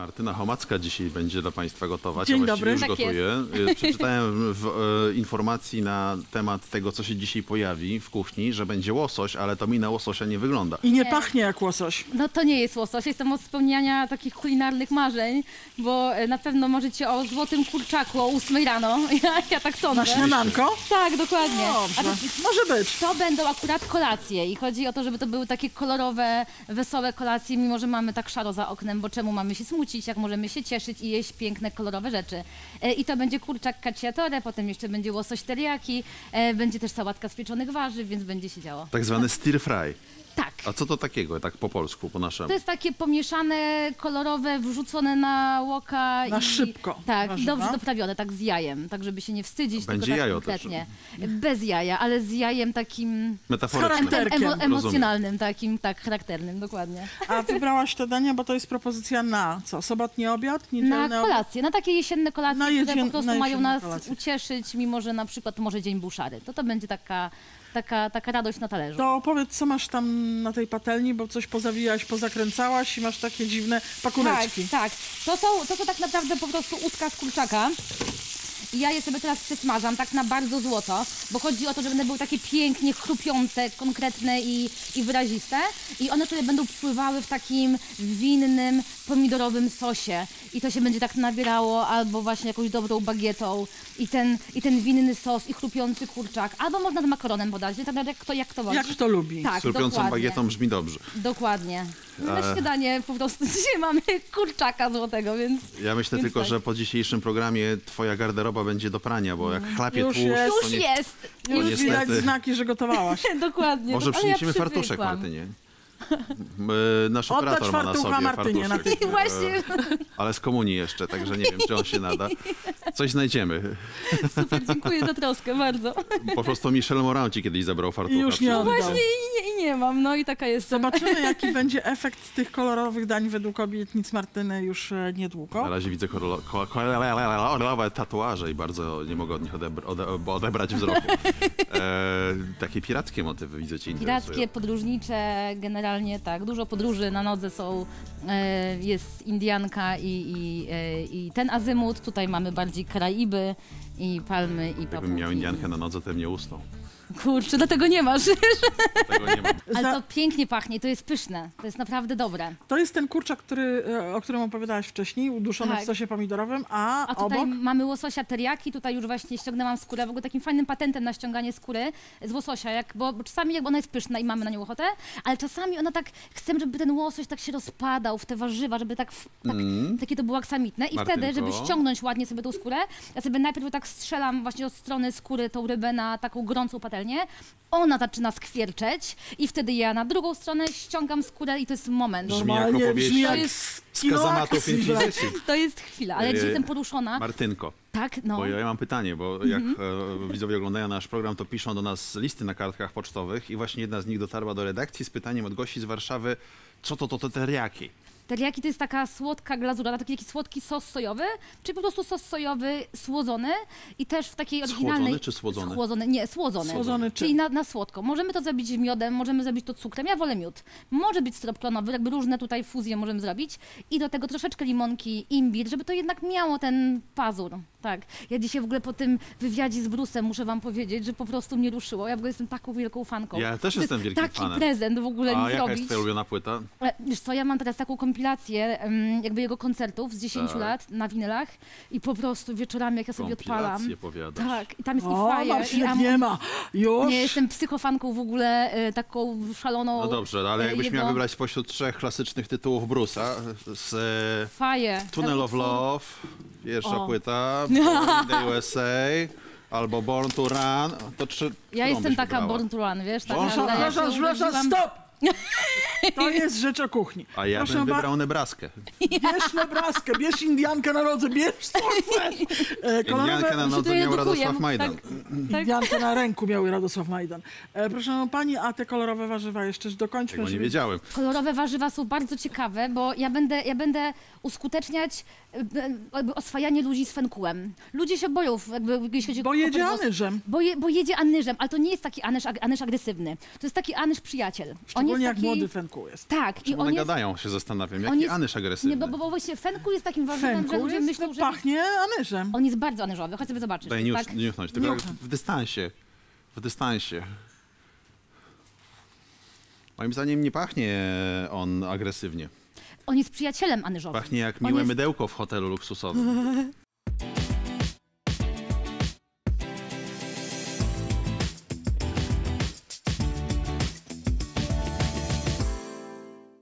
Martyna Chomacka dzisiaj będzie dla Państwa gotować. Dzień dobry. Już Tak gotuje. Y, Przeczytałem w e, informacji na temat tego, co się dzisiaj pojawi w kuchni, że będzie łosoś, ale to mi na łososia nie wygląda. I nie pachnie jak łosoś. No to nie jest łosoś, jestem od spełniania takich kulinarnych marzeń, bo e, na pewno marzycie o złotym kurczaku o 8 rano, ja, ja tak sądzę. Na śniadanko? Tak, dokładnie. Dobrze. to, Może być. to będą akurat kolacje i chodzi o to, żeby to były takie kolorowe, wesołe kolacje, mimo że mamy tak szaro za oknem, bo czemu mamy się smucić, jak możemy się cieszyć i jeść piękne, kolorowe rzeczy. E, I to będzie kurczak cacciatore, potem jeszcze będzie łosoś teriyaki, e, będzie też sałatka z pieczonych warzyw, więc będzie się działo. Tak zwany stir fry. Tak. A co to takiego, tak po polsku, po naszemu? To jest takie pomieszane, kolorowe, wrzucone na łoka. Na i, szybko Tak, warzywa. dobrze doprawione, tak z jajem, tak żeby się nie wstydzić. Będzie tylko tak jajo też. konkretnie. Bez jaja, ale z jajem takim Metaforyczne. charakterem. emo, Rozumiem. emocjonalnym, takim, tak, charakternym, dokładnie. A wybrałaś te dania, bo to jest propozycja na co? Sobotni obiad? Niedzielny Na obiad? kolacje, na takie jesienne kolacje, Na które po prostu na mają nas kolacje. ucieszyć, mimo że na przykład może dzień buszary. To to będzie taka, taka, taka radość na talerzu. To opowiedz, co masz tam na tej patelni, bo coś pozawijałaś, pozakręcałaś i masz takie dziwne pakuneczki. Tak, tak. To są, to są tak naprawdę po prostu udka z kurczaka. I ja je sobie teraz przesmażam tak na bardzo złoto, bo chodzi o to, żeby one były takie pięknie chrupiące, konkretne i, i wyraziste. I one tutaj będą pływały w takim winnym, pomidorowym sosie. I to się będzie tak nabierało albo właśnie jakąś dobrą bagietą. I ten, i ten winny sos i chrupiący kurczak. Albo można z makaronem podać, nie? tak jak kto, jak kto woli. Jak kto lubi. Tak, chrupiącą dokładnie. bagietą brzmi dobrze. Dokładnie. Na Ale- śniadanie po prostu dzisiaj mamy kurczaka złotego, więc... Ja myślę Więc tylko, tak. że po dzisiejszym programie twoja garderoba będzie do prania, bo jak chlapie Już tłuszcz, jest. to Już nie... jest! To Już niestety- widać znaki, że gotowałaś. Dokładnie. Może ale ja przyniesiemy fartuszek. Martynie. Nasz Oddać operator ma na sobie Martynie, fartuszek. I właśnie, E, Ale z komunii jeszcze, także nie wiem, czy on się nada. Coś znajdziemy. super, dziękuję za troskę, bardzo. Po prostu Michel Moran ci kiedyś zabrał fartucha. Już nie oddał. Właśnie i nie, nie mam, no i taka jest. Zobaczymy, jaki będzie efekt tych kolorowych dań według obietnic Martyny już e, niedługo. Na razie widzę koloro- ko- kolorowe tatuaże i bardzo nie mogę od nich odebr- ode- odebrać wzroku. E, takie pirackie motywy widzę cię. Pirackie, podróżnicze, generalnie tak, dużo podróży na nodze są, e, jest Indianka i, i, e, i ten azymut, tutaj mamy bardziej Karaiby i palmy i Jakbym papugi. miał Indiankę na nodze, to bym nie usnął. Kurczę, dlatego nie masz. Tego nie mam. Ale to pięknie pachnie, to jest pyszne, to jest naprawdę dobre. To jest ten kurczak, który, e, o którym opowiadałaś wcześniej, uduszony Tak. w sosie pomidorowym, a, A tutaj obok mamy łososia teriyaki, tutaj już właśnie ściągnęłam skórę, w ogóle takim fajnym patentem na ściąganie skóry z łososia, jak, bo, bo czasami jakby ona jest pyszna i mamy na nią ochotę, ale czasami ona tak, chcemy, żeby ten łosoś tak się rozpadał w te warzywa, żeby tak, w- tak takie to było aksamitne i Martynko. wtedy, żeby ściągnąć ładnie sobie tą skórę, ja sobie najpierw tak strzelam właśnie od strony skóry tą rybę na taką gorącą patelnię, ona zaczyna skwierczeć i wtedy ja na drugą stronę ściągam skórę i to jest moment. Brzmi normalnie jak opowieść brzmi To jak akcji, Inkwizycji. To jest chwila, ale ja dzisiaj E, jestem poruszona. Martynko, Tak, no. bo ja mam pytanie, bo jak e, widzowie oglądają nasz program, to piszą do nas listy na kartkach pocztowych i właśnie jedna z nich dotarła do redakcji z pytaniem od gości z Warszawy, co to to te teriaki? Teriyaki to jest taka słodka glazura, taki, taki słodki sos sojowy, czyli po prostu sos sojowy słodzony i też w takiej Schłodzony oryginalnej... czy słodzony? Schłodzony, nie, słodzony. Słodzony Czyli czym? na, na słodko. Możemy to zrobić miodem, możemy zrobić to cukrem, ja wolę miód. Może być syrop klonowy, jakby różne tutaj fuzje możemy zrobić i do tego troszeczkę limonki, imbir, żeby to jednak miało ten pazur. Tak. Ja dzisiaj w ogóle po tym wywiadzie z Brusem muszę wam powiedzieć, że po prostu mnie ruszyło. Ja w ogóle jestem taką wielką fanką. Ja też To jestem jest wielkim taki fanem. prezent w ogóle A mi jaka zrobić. jest twoja ulubiona płyta? Ale Wiesz co, ja mam teraz taką kompilację jakby jego koncertów z 10 Tak. lat na winylach i po prostu wieczorami jak ja sobie odpalam. Kompilacje powiadasz. Tak, i tam jest i O, i Marcinek am- nie ma. Już. Nie, jestem psychofanką w ogóle, e, taką szaloną. No dobrze, ale e, jakbyś jego... miała wybrać spośród trzech klasycznych tytułów Brusa z e, Faję. Tunnel of Love, pierwsza O. płyta, Born in the USA, albo Born to Run, to trzy. Ja jestem taka wybrała? born to run, wiesz? Taka, Born to że run. ja się Przepraszam, przepraszam, stop! To jest rzecz o kuchni. A ja Proszę bym ba- wybrał Nebraskę. Bierz Nebraskę, bierz Indiankę na nodze, bierz co chcesz. E, Indiankę na nodze miał Radosław Majdan. tak. tak. Indiankę na ręku miał Radosław Majdan. E, proszę pani, a te kolorowe warzywa jeszcze dokończmy. Tego nie żeby- wiedziałem. Kolorowe warzywa są bardzo ciekawe, bo ja będę, ja będę uskuteczniać e, e, jakby oswajanie ludzi z fenkułem. Ludzie się boją, jakby, jeśli chodzi Bo o jedzie podwóz- anyżem. Bo, je, bo jedzie anyżem, ale to nie jest taki anyż, anyż agresywny. To jest taki anyż przyjaciel. Oni Szczególnie jak taki... młody fenku jest. Tak, i One on jest... gadają, się zastanawiam. Jaki jest- anysz agresywny. Nie, bo, bo właśnie fenku jest takim warzywem, że Fenku ludzie jest, myślą, no, że... pachnie anyżem. On jest bardzo anyżowy, chodź sobie zobaczyć. Daj niuch, tak? niuchnąć, tylko Niuchnę. w dystansie. W dystansie. Moim zdaniem nie pachnie on agresywnie. On jest przyjacielem anyżowym. Pachnie jak miłe jest- mydełko w hotelu luksusowym.